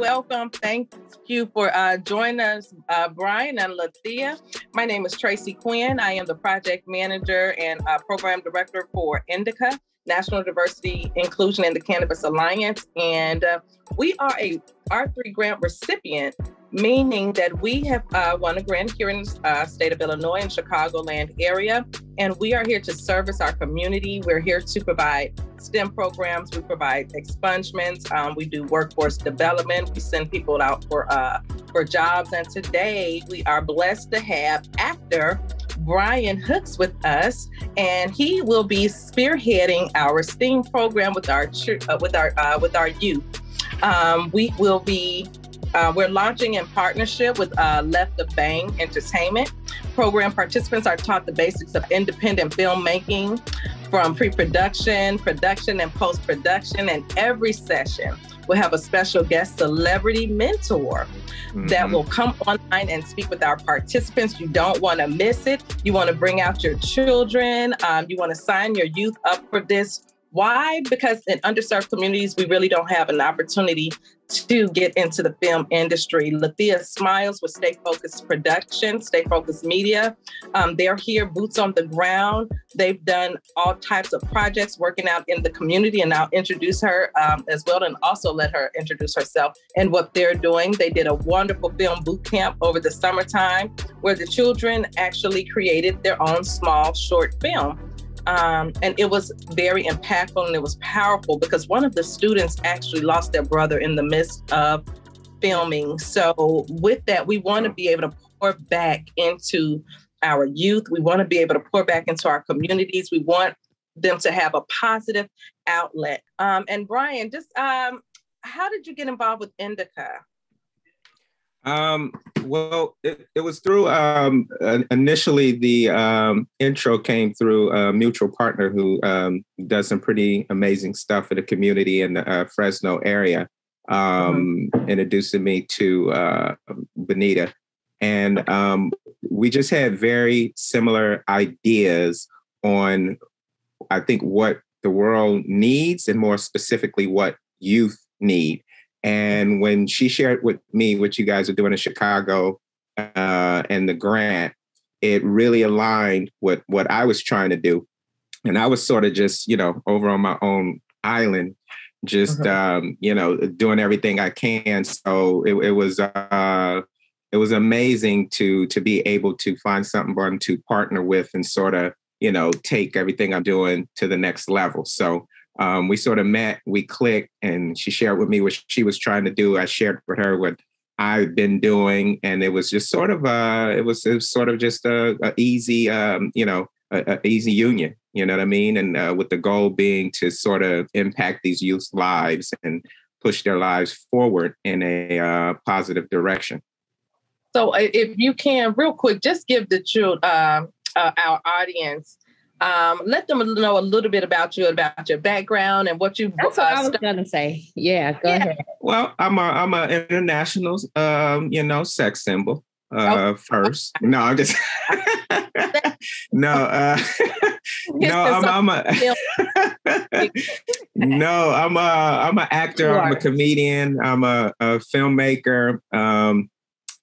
welcome. Thank you for uh, joining us, uh, Brian and Lathea. My name is Traci Quinn. I am the project manager and uh, program director for Indica, National Diversity, Inclusion, and the Cannabis Alliance. And uh, we are a R3 grant recipient meaning that we have uh, won a grant here in the uh, state of Illinois in Chicagoland area, and we are here to service our community. We're here to provide STEM programs. We provide expungements. Um, we do workforce development. We send people out for uh, for jobs. And today we are blessed to have actor Brian Hooks with us, and he will be spearheading our STEAM program with our uh, with our uh, with our youth. Um, we will be uh, we're launching in partnership with uh, Left of Bang Entertainment. Program participants are taught the basics of independent filmmaking from pre production, production, and post production. And every session we'll have a special guest celebrity mentor mm-hmm. that will come online and speak with our participants. You don't want to miss it. You want to bring out your children. Um, you want to sign your youth up for this why? Because in underserved communities, we really don't have an opportunity to get into the film industry. Lathea Smyles with StaPhocused Production, StaPhocused Media. Um, they're here, boots on the ground. They've done all types of projects working out in the community, and I'll introduce her um, as well and also let her introduce herself and what they're doing. They did a wonderful film boot camp over the summertime where the children actually created their own small short film. Um, and it was very impactful and it was powerful because one of the students actually lost their brother in the midst of filming. So, with that, we want to be able to pour back into our youth. We want to be able to pour back into our communities. We want them to have a positive outlet. Um, and Brian, just um, how did you get involved with Indica? Um, well, it, it was through um, initially the um, intro came through a mutual partner who um, does some pretty amazing stuff for the community in the uh, Fresno area, um, mm-hmm. introducing me to uh, Benita. And um, we just had very similar ideas on, I think, what the world needs and more specifically what youth need. And when she shared with me what you guys are doing in Chicago uh, and the grant, it really aligned with what I was trying to do. And I was sort of just, you know, over on my own island, just, uh-huh. um, you know, doing everything I can. So it, it was, uh, it was amazing to to be able to find something to partner with and sort of, you know, take everything I'm doing to the next level. So um, we sort of met, we clicked, and she shared with me what she was trying to do. I shared with her what I've been doing, and it was just sort of uh, it was it was sort of just a, a easy, um, you know, a, a, easy union. You know what I mean? And uh, with the goal being to sort of impact these youth's lives and push their lives forward in a uh, positive direction. So, if you can, real quick, just give the children, uh, uh, our audience um, let them know a little bit about you, about your background, and what you. That's uh, what I was gonna say. Yeah, go yeah. ahead. Well, I'm a I'm an international, um, you know, sex symbol. Uh, oh. first, no, I'm just no, uh, no, I'm, I'm a no, I'm a I'm an actor. I'm a comedian. I'm a, a filmmaker. Um,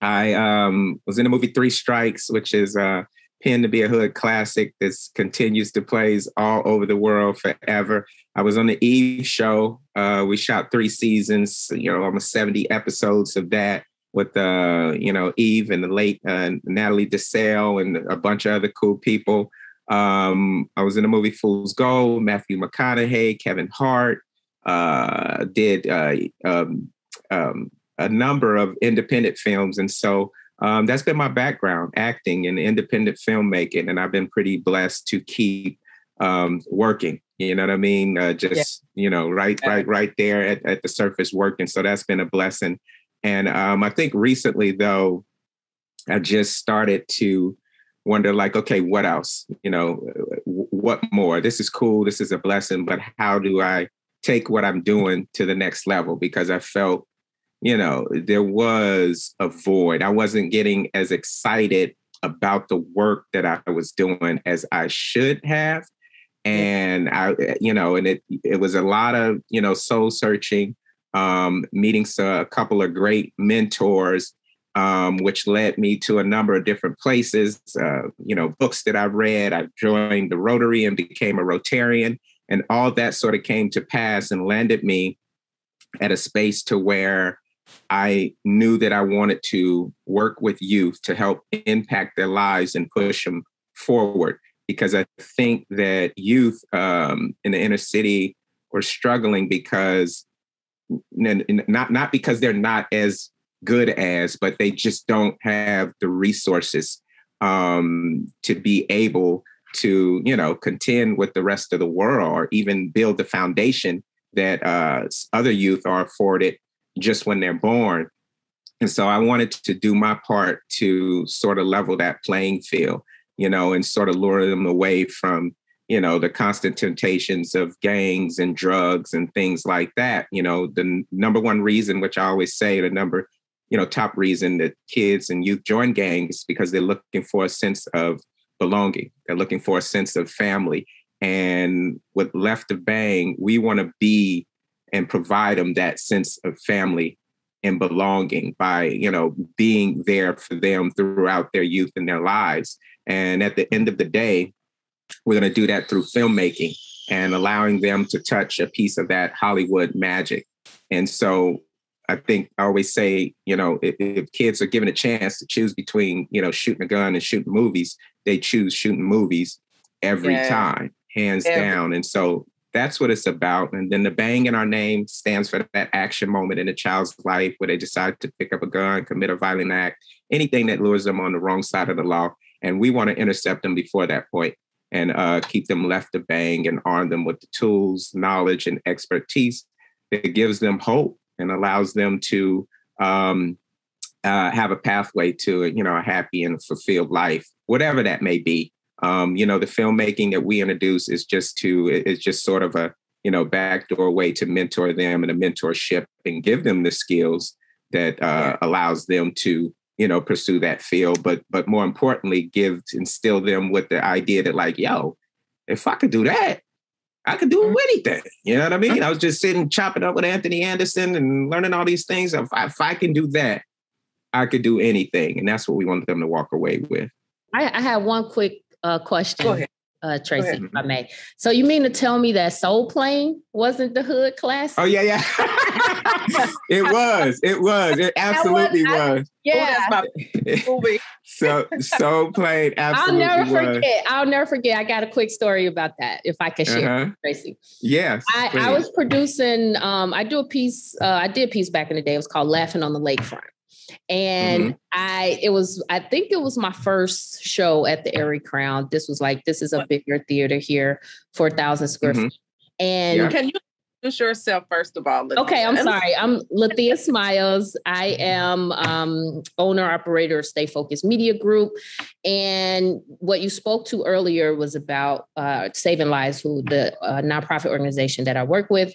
I um, was in the movie Three Strikes, which is uh, pinned to be a hood classic that continues to plays all over the world forever. I was on the Eve show. Uh, we shot three seasons, you know, almost 70 episodes of that with uh, you know, Eve and the late uh, Natalie Desselle and a bunch of other cool people. Um, I was in the movie Fool's Gold, Matthew McConaughey, Kevin Hart, uh, did uh, um, um, a number of independent films. And so um, that's been my background, acting and independent filmmaking, and I've been pretty blessed to keep um, working. You know what I mean? Uh, just yeah. you know, right, right, right there at, at the surface working. So that's been a blessing. And um, I think recently, though, I just started to wonder, like, okay, what else? You know, what more? This is cool. This is a blessing, but how do I take what I'm doing to the next level? Because I felt you know, there was a void. I wasn't getting as excited about the work that I was doing as I should have. And I, you know, and it it was a lot of, you know, soul searching, um, meeting a couple of great mentors, um, which led me to a number of different places. Uh, you know, books that I read. I joined the Rotary and became a Rotarian, and all that sort of came to pass and landed me at a space to where I knew that I wanted to work with youth to help impact their lives and push them forward. Because I think that youth um, in the inner city were struggling because not not because they're not as good as, but they just don't have the resources um, to be able to, you know, contend with the rest of the world or even build the foundation that uh, other youth are afforded just when they're born. And so I wanted to do my part to sort of level that playing field, you know, and sort of lure them away from, you know, the constant temptations of gangs and drugs and things like that. You know, the number one reason, which I always say, the number, you know, top reason that kids and youth join gangs because they're looking for a sense of belonging. They're looking for a sense of family. And with Left of Bang, we want to be and provide them that sense of family and belonging by you know being there for them throughout their youth and their lives. And at the end of the day we're going to do that through filmmaking and allowing them to touch a piece of that hollywood magic. And so i think i always say you know if, if kids are given a chance to choose between you know shooting a gun and shooting movies they choose shooting movies every yeah. time hands down. And so that's what it's about. And then the bang in our name stands for that action moment in a child's life where they decide to pick up a gun, commit a violent act, anything that lures them on the wrong side of the law. And we want to intercept them before that point and uh, keep them left to bang and arm them with the tools, knowledge, and expertise that gives them hope and allows them to um, uh, have a pathway to you know a happy and fulfilled life, whatever that may be um, you know the filmmaking that we introduce is just to it's just sort of a you know backdoor way to mentor them and a mentorship and give them the skills that uh, allows them to you know pursue that field but but more importantly give instill them with the idea that like yo if i could do that I could do mm-hmm. anything. You know what I mean? I was just sitting chopping up with Anthony Anderson and learning all these things. If I, if I can do that, I could do anything. And that's what we want them to walk away with. I, I have one quick uh, question, uh, Traci, if I may. So you mean to tell me that Soul Plane wasn't the hood class? Oh yeah, yeah. it was. It was. It absolutely was. I, was. Yeah. movie. so Soul Plane absolutely I'll never was. forget. I'll never forget. I got a quick story about that, if I can share, uh-huh. Traci. Yes. I, I, was producing. Um, I do a piece. Uh, I did a piece back in the day. It was called "Laughing on the Lakefront." And mm-hmm. I, it was, I think it was my first show at the Arie Crown. This was like, this is a bigger theater here, 4,000 square mm-hmm. feet. And yeah. can you introduce yourself first of all? Lathea? Okay, I'm sorry. I'm Lathea Smyles. I am um, owner operator of StaPhocused Media Group. And what you spoke to earlier was about uh, Saving Lives, who the uh, nonprofit organization that I work with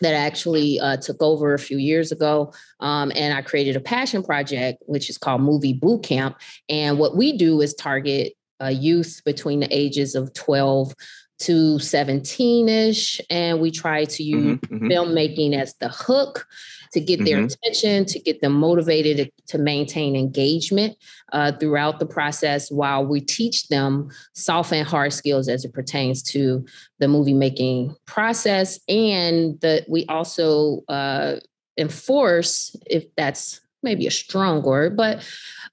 that I actually uh, took over a few years ago. Um, and I created a passion project, which is called Movie Boot Camp. And what we do is target uh, youth between the ages of 12 to 17 ish. And we try to use mm-hmm, mm-hmm. filmmaking as the hook to get their mm-hmm. attention, to get them motivated to, maintain engagement uh, throughout the process while we teach them soft and hard skills as it pertains to the movie making process. And that we also uh, enforce, if that's maybe a strong word, but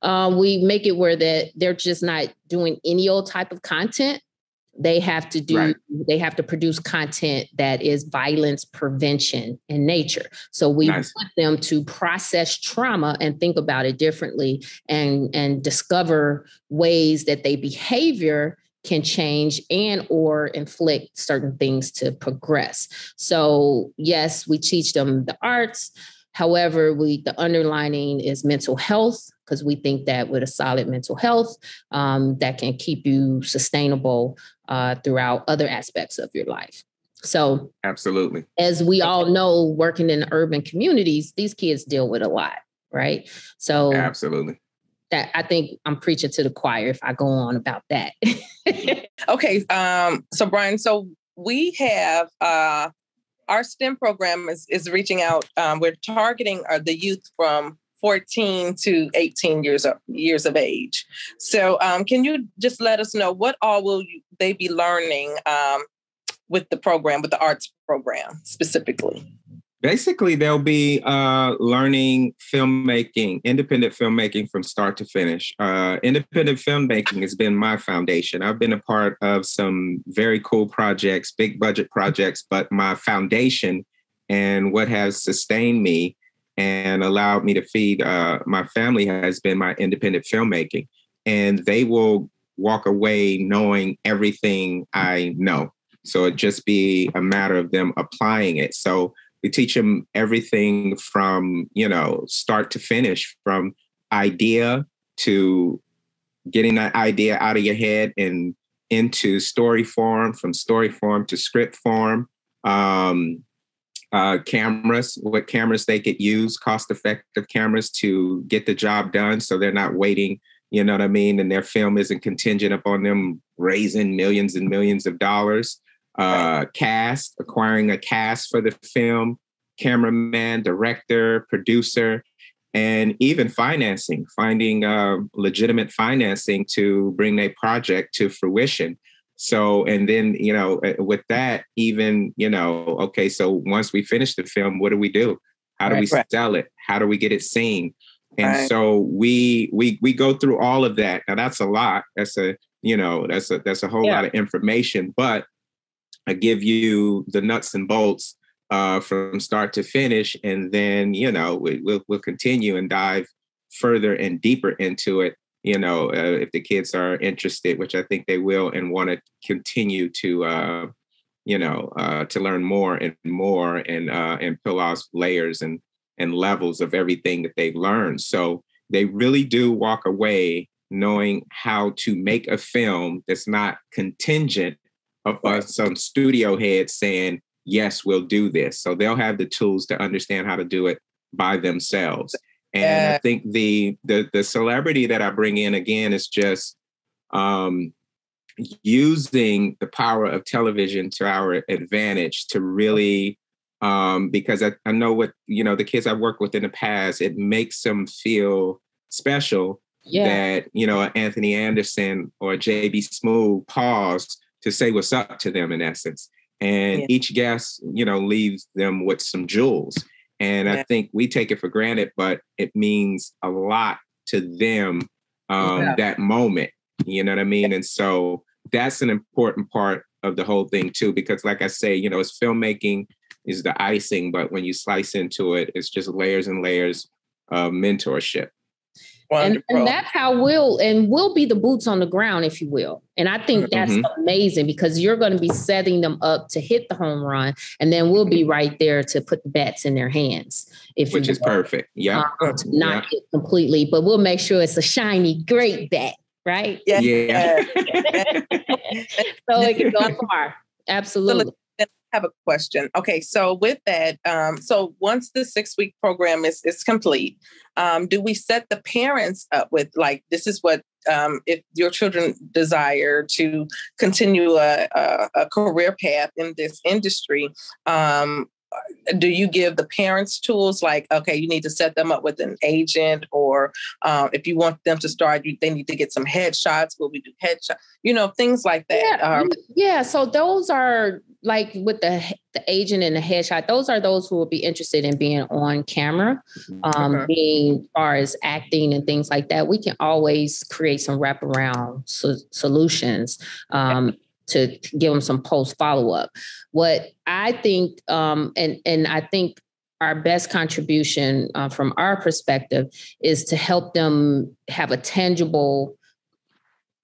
um, we make it where that they're just not doing any old type of content they have to do right. they have to produce content that is violence prevention in nature so we nice. want them to process trauma and think about it differently and and discover ways that their behavior can change and or inflict certain things to progress so yes we teach them the arts however we the underlining is mental health because we think that with a solid mental health um, that can keep you sustainable uh, throughout other aspects of your life. So absolutely. as we all know working in urban communities these kids deal with a lot right? So absolutely. that i think i'm preaching to the choir if i go on about that. Okay um so brian so we have uh our STEM program is, is reaching out. Um, we're targeting uh, the youth from 14 to 18 years of, years of age. So, um, can you just let us know what all will you, they be learning um, with the program, with the arts program specifically? Basically, they'll be uh, learning filmmaking, independent filmmaking from start to finish. Uh, independent filmmaking has been my foundation. I've been a part of some very cool projects, big budget projects, but my foundation and what has sustained me and allowed me to feed uh, my family has been my independent filmmaking. And they will walk away knowing everything I know. So it just be a matter of them applying it. So we teach them everything from, you know, start to finish, from idea to getting that idea out of your head and into story form, from story form to script form. Um, uh, cameras, what cameras they could use, cost effective cameras to get the job done. So they're not waiting, you know what I mean? And their film isn't contingent upon them raising millions and millions of dollars. Uh, cast, acquiring a cast for the film, cameraman, director, producer, and even financing, finding uh, legitimate financing to bring a project to fruition. So, and then, you know, uh, with that, even, you know, okay, so once we finish the film, what do we do? How do right, we right. sell it? How do we get it seen? And right. so we we we go through all of that. Now that's a lot. That's a you know that's a that's a whole yeah. lot of information. But I give you the nuts and bolts uh, from start to finish, and then you know we, will we'll continue and dive further and deeper into it you know, uh, if the kids are interested, which I think they will, and want to continue to, uh, you know, uh, to learn more and more and uh, and pull off layers and and levels of everything that they've learned. So they really do walk away knowing how to make a film that's not contingent upon some studio head saying, yes, we'll do this. So they'll have the tools to understand how to do it by themselves. And I think the the the celebrity that I bring in again is just um, using the power of television to our advantage to really um, because I, I know what you know the kids I've worked with in the past, it makes them feel special yeah. that you know Anthony Anderson or JB Smoove pause to say what's up to them in essence. And yeah. each guest, you know, leaves them with some jewels. And yeah. I think we take it for granted, but it means a lot to them um, yeah. that moment. You know what I mean? And so that's an important part of the whole thing too, because like I say, you know, it's filmmaking is the icing, but when you slice into it, it's just layers and layers of mentorship. And, and, that's how we'll and we'll be the boots on the ground, if you will. And I think that's mm-hmm. amazing because you're going to be setting them up to hit the home run, and then we'll be right there to put the bats in their hands. If which is perfect, yeah, uh, not yeah. completely, but we'll make sure it's a shiny, great bat, right? Yeah, yeah. so it can go far. Absolutely have a question. Okay, so with that, um, so once the six week program is is complete, um, do we set the parents up with like this is what um, if your children desire to continue a, a, a career path in this industry? Um, do you give the parents tools like okay you need to set them up with an agent or um, if you want them to start you, they need to get some headshots will we do headshots you know things like that yeah, um, yeah so those are like with the the agent and the headshot those are those who will be interested in being on camera mm-hmm. um okay. being as far as acting and things like that we can always create some wraparound so, solutions um to give them some post follow up. What I think, um, and and I think our best contribution uh, from our perspective is to help them have a tangible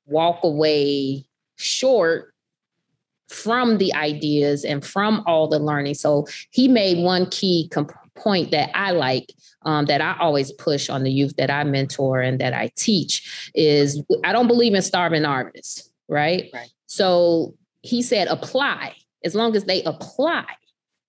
walk away short from the ideas and from all the learning. So he made one key comp- point that I like um, that I always push on the youth that I mentor and that I teach is I don't believe in starving artists, right? Right. So he said, apply as long as they apply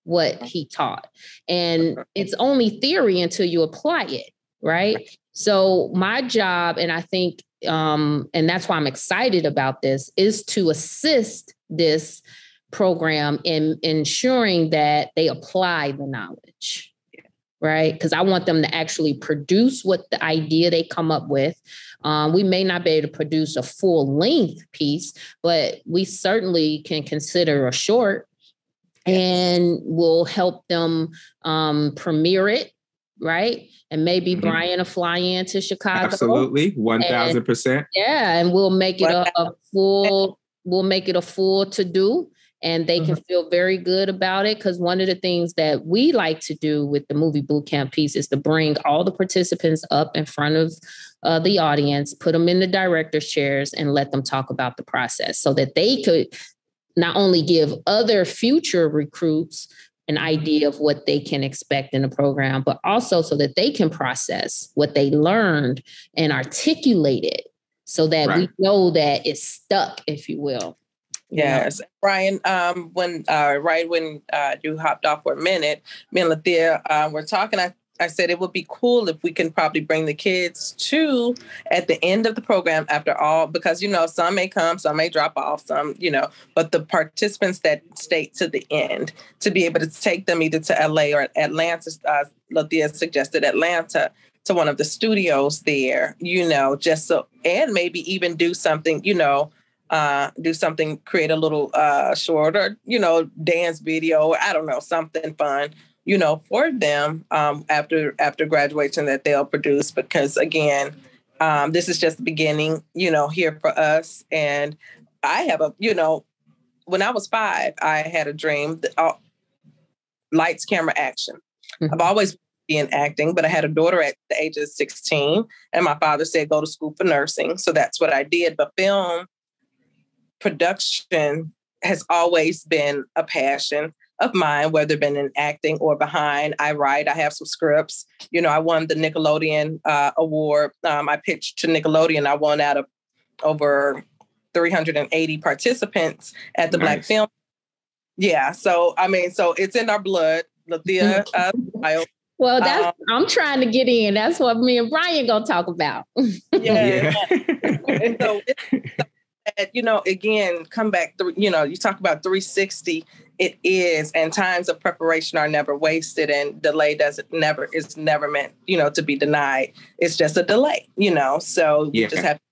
what he taught. And it's only theory until you apply it, right? So my job, and I think, um, and that's why I'm excited about this, is to assist this program in ensuring that they apply the knowledge right because i want them to actually produce what the idea they come up with um, we may not be able to produce a full length piece but we certainly can consider a short and we'll help them um, premiere it right? And maybe mm-hmm. Brian will fly into Chicago. Absolutely, one thousand percent. Yeah, and we'll make it a, a, full. We'll make it a full to do, and they mm-hmm. can feel very good about it. Because one of the things that we like to do with the movie boot camp piece is to bring all the participants up in front of uh, the audience, put them in the director's chairs, and let them talk about the process, so that they could not only give other future recruits an idea of what they can expect in the program, but also so that they can process what they learned and articulate it so that right. we know that it's stuck, if you will. Yes, Brian. Um, when uh, right when uh, you hopped off for a minute, me and Lathea uh, were talking. I I said it would be cool if we can probably bring the kids to at the end of the program after all, because you know some may come, some may drop off, some you know, but the participants that stay to the end to be able to take them either to LA or Atlanta. Uh, Lathea suggested Atlanta to one of the studios there, you know, just so and maybe even do something, you know, uh, do something, create a little uh, short or you know dance video, I don't know, something fun you know, for them um, after after graduation that they'll produce. Because again, um, this is just the beginning, you know, here for us. And I have a, you know, when I was five, I had a dream. That, uh, lights, camera, action. Mm-hmm. I've always been acting, but I had a daughter at the age of 16, and my father said go to school for nursing. So that's what I did. But film production has always been a passion of mine, whether been in acting or behind. I write, I have some scripts. You know, I won the Nickelodeon uh, award. Um, I pitched to Nickelodeon. I won out of over 380 participants at the nice. Black Film. Yeah. So, I mean, so it's in our blood. Lathea, uh, well, that's um, I'm trying to get in. That's what me and Brian gonna talk about. yeah. and so, you know, again, come back. Th- you know, you talk about 360 it is and times of preparation are never wasted and delay doesn't never is never meant you know to be denied it's just a delay you know so yeah. you just have to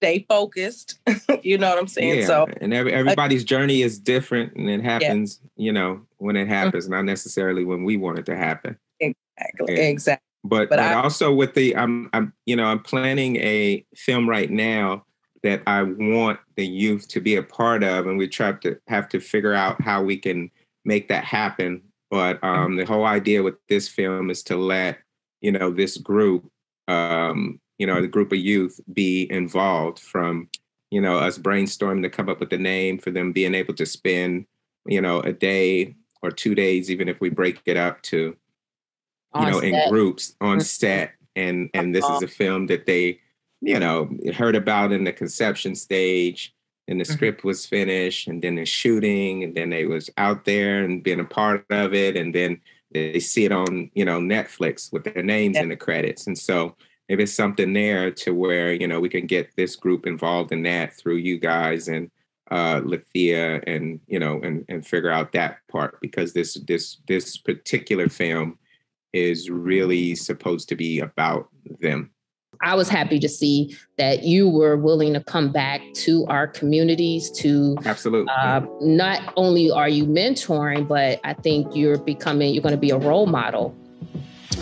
stay focused you know what i'm saying yeah. so and every, everybody's journey is different and it happens yeah. you know when it mm-hmm. happens mm-hmm. not necessarily when we want it to happen exactly and, exactly but but, but I, also with the i'm i'm you know i'm planning a film right now that I want the youth to be a part of, and we try to have to figure out how we can make that happen. But um, the whole idea with this film is to let you know this group, um, you know, the group of youth be involved from you know us brainstorming to come up with the name for them being able to spend you know a day or two days, even if we break it up to you know set. in groups on mm-hmm. set, and and this is uh-huh. a film that they you know, heard about in the conception stage and the mm-hmm. script was finished and then the shooting and then they was out there and being a part of it and then they see it on, you know, Netflix with their names yeah. in the credits. And so if it's something there to where, you know, we can get this group involved in that through you guys and uh Lathea and you know and and figure out that part because this this this particular film is really supposed to be about them I was happy to see that you were willing to come back to our communities to absolutely. Uh, not only are you mentoring, but I think you're becoming you're going to be a role model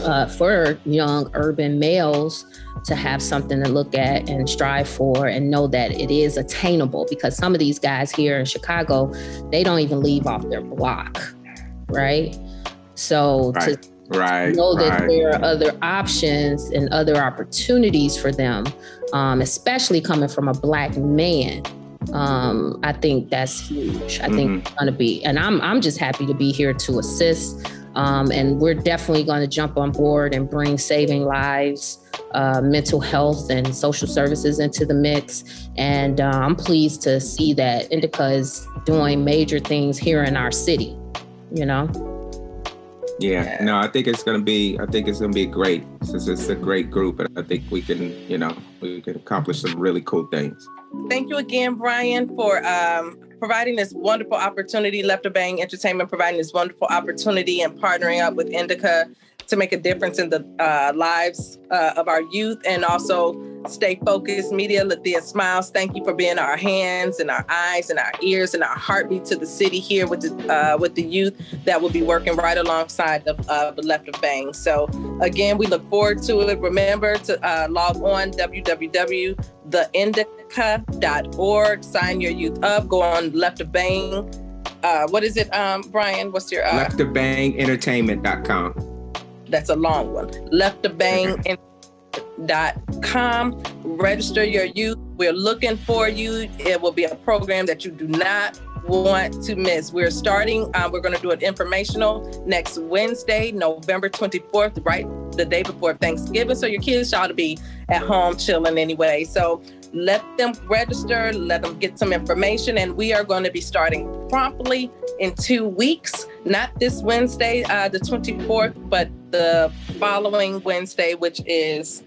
uh, for young urban males to have something to look at and strive for and know that it is attainable because some of these guys here in Chicago, they don't even leave off their block, right? So right. to right know that right. there are other options and other opportunities for them um, especially coming from a black man. Um, i think that's huge. I mm-hmm. think it's going to be and i'm i'm just happy to be here to assist. Um, and we're definitely going to jump on board and bring saving lives uh, mental health and social services into the mix. And uh, i'm pleased to see that indica is doing major things here in our city you know yeah, no, I think it's gonna be. I think it's gonna be great. Since it's a great group, and I think we can, you know, we can accomplish some really cool things. Thank you again, Brian, for um, providing this wonderful opportunity, Left of Bang Entertainment providing this wonderful opportunity and partnering up with Indica to make a difference in the uh, lives uh, of our youth and also stay focused. Media Lathea Smyles, thank you for being our hands and our eyes and our ears and our heartbeat to the city here with the uh, with the youth that will be working right alongside the, uh, Left of Bang. So again, we look forward to it. Remember to uh, log on www.theindica.org, sign your youth up, go on Left of Bang. Uh, what is it, um, Brian? What's your uh, leftofbangentertainment.com that's a long one. Leftofbang.com. Register your youth. We're looking for you. It will be a program that you do not want to miss. We're starting, um, we're going to do an informational next Wednesday, November 24th, right the day before Thanksgiving. So your kids ought to be at home chilling anyway. So let them register, let them get some information, and we are going to be starting promptly in two weeks. Not this Wednesday, uh, the 24th, but the following Wednesday, which is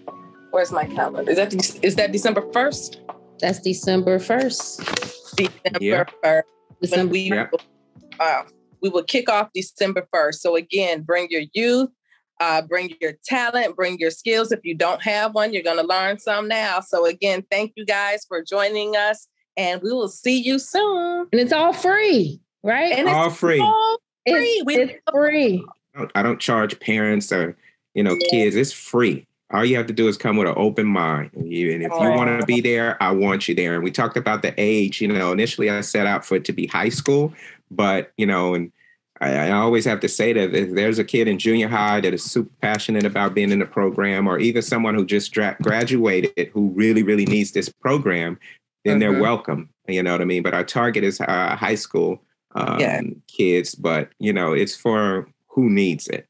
where's my calendar? Is that is that December 1st? That's December 1st. December yeah. 1st. December. we, yeah. uh, we will kick off December 1st. So again, bring your youth, uh, bring your talent, bring your skills. If you don't have one, you're going to learn some now. So, again, thank you guys for joining us, and we will see you soon. And it's all free, right? And all free. All free. It's, it's free. I don't, charge parents or you know kids. It's free. All you have to do is come with an open mind. And if you want to be there, I want you there. And we talked about the age. You know, initially I set out for it to be high school, but you know, and I, I, always have to say that if there's a kid in junior high that is super passionate about being in the program, or even someone who just dra- graduated who really, really needs this program, then they're mm-hmm. welcome. You know what I mean? But our target is uh, high school um, yeah. kids, but you know, it's for who needs it.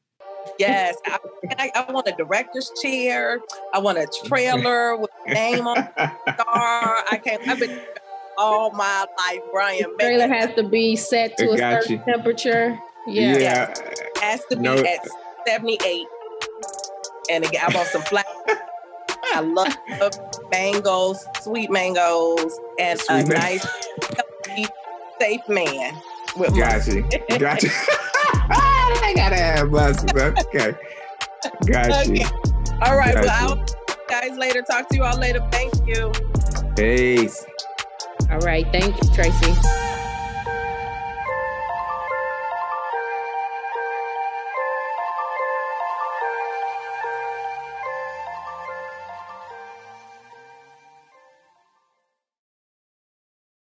Yes, I, I, want a director's chair. I want a trailer with a name on the star. I can't. I've been all my life, Brian. The trailer has to be set to a certain you. temperature. Yeah. yeah. Has to be no. at 78. And again, I want some flat. I love mangoes, sweet mangoes, and sweet a man. nice, healthy, safe man. With gotcha. gotcha. I gotta have buses. Okay. Gotcha. Okay. All right. Gotcha. Well, I'll guys later. Talk to you all later. Thank you. Peace. All right. Thank you, Traci.